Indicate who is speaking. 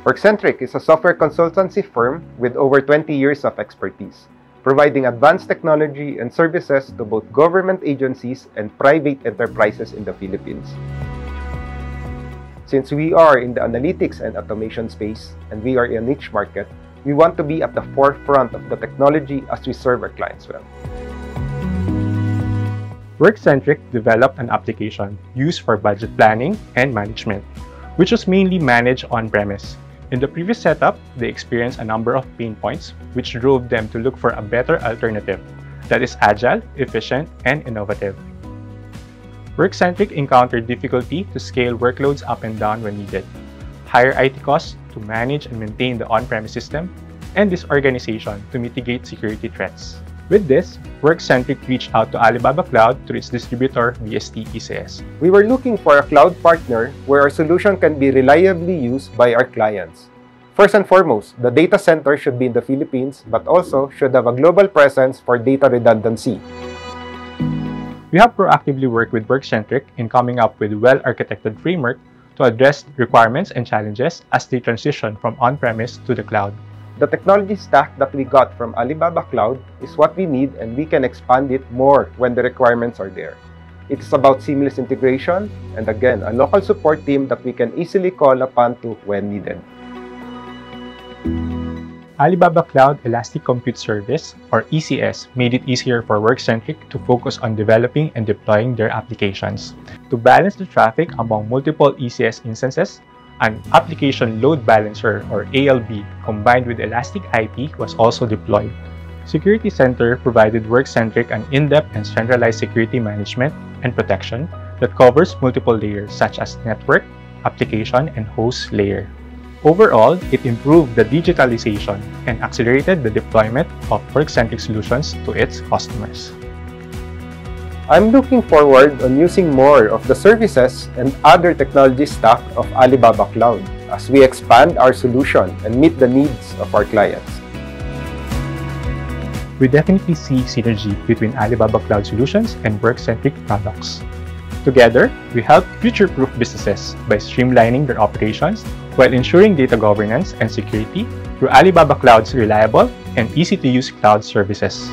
Speaker 1: Workcentric is a software consultancy firm with over 20 years of expertise, providing advanced technology and services to both government agencies and private enterprises in the Philippines. Since we are in the analytics and automation space and we are in a niche market, we want to be at the forefront of the technology as we serve our clients well.
Speaker 2: Workcentric developed an application used for budget planning and management, which was mainly managed on-premise. In the previous setup, they experienced a number of pain points, which drove them to look for a better alternative that is agile, efficient, and innovative. Workcentric encountered difficulty to scale workloads up and down when needed, higher IT costs to manage and maintain the on-premise system, and disorganization to mitigate security threats. With this, Workcentric reached out to Alibaba Cloud through its distributor VST ECS.
Speaker 1: We were looking for a cloud partner where our solution can be reliably used by our clients. First and foremost, the data center should be in the Philippines but also should have a global presence for data redundancy.
Speaker 2: We have proactively worked with Workcentric in coming up with well-architected framework to address requirements and challenges as they transition from on-premise to the cloud.
Speaker 1: The technology stack that we got from Alibaba Cloud is what we need and we can expand it more when the requirements are there. It is about seamless integration and again, a local support team that we can easily call upon to when needed.
Speaker 2: Alibaba Cloud Elastic Compute Service, or ECS, made it easier for Workcentric to focus on developing and deploying their applications. To balance the traffic among multiple ECS instances, an application load balancer or ALB combined with Elastic IP was also deployed. Security Center provided Workcentric and in-depth and centralized security management and protection that covers multiple layers such as network, application, and host layer. Overall, it improved the digitalization and accelerated the deployment of Workcentric solutions to its customers.
Speaker 1: I'm looking forward on using more of the services and other technology stack of Alibaba Cloud as we expand our solution and meet the needs of our clients.
Speaker 2: We definitely see synergy between Alibaba Cloud Solutions and Workcentric products. Together, we help future-proof businesses by streamlining their operations while ensuring data governance and security through Alibaba Cloud's reliable and easy-to-use cloud services.